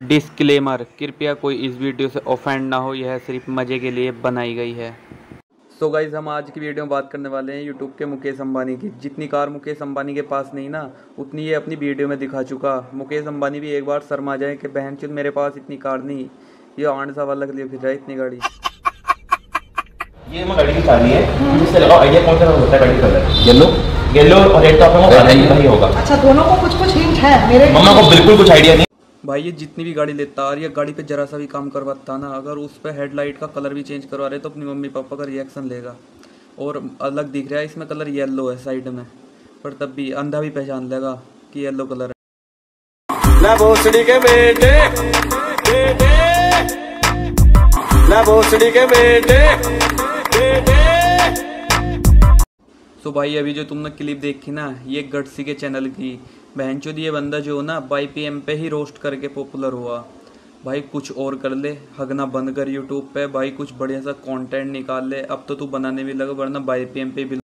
Disclaimer कृपया कोई इस वीडियो से ऑफेंड ना हो यह सिर्फ़ मज़े के लिए बनाई गई है। सो so गाइज़ हम आज की वीडियो में बात करने वाले हैं यूट्यूब के मुकेश अंबानी की। जितनी कार मुकेश अंबानी के पास नहीं ना उतनी ये अपनी वीडियो में दिखा चुका। मुकेश अंबानी भी एक बार शर्मा जाए कि बहन चुन मेरे पास इतनी कार नहीं ये आठ सा वाला लिए फिर जाए इतनी गाड़ी। ये मैं गाड़ी की चाबी है। इससे लगाओ आइडिया कौन सा होता है गाड़ी का कलर। येलो येलो और रेड तो आपको पता ही होगा। अच्छा दोनों को कुछ कुछ हिंट है मेरे मम्मा को बिल्कुल कुछ आइडिया नहीं। भाई ये जितनी भी गाड़ी लेता और ये गाड़ी पे जरा सा भी काम करवाता ना अगर उस पर हेडलाइट का कलर भी चेंज करवा रहे तो अपनी मम्मी पापा का रिएक्शन लेगा। और अलग दिख रहा है इसमें कलर येलो है साइड में पर तब भी अंधा भी पहचान लेगा कि येलो कलर है। ना भोसड़ी के बेटे बेटे ना भोसड़ी के बेटे बेटे। सो भाई अभी जो तुमने क्लिप देखी ना ये गटसी के चैनल की बहन चो ये बंदा जो ना बाई पी एम पे ही रोस्ट करके पॉपुलर हुआ। भाई कुछ और कर ले, हगना बंद कर यूट्यूब पे, भाई कुछ बढ़िया सा कंटेंट निकाल ले। अब तो तू बनाने भी लगा, वरना बाई पी एम पे भी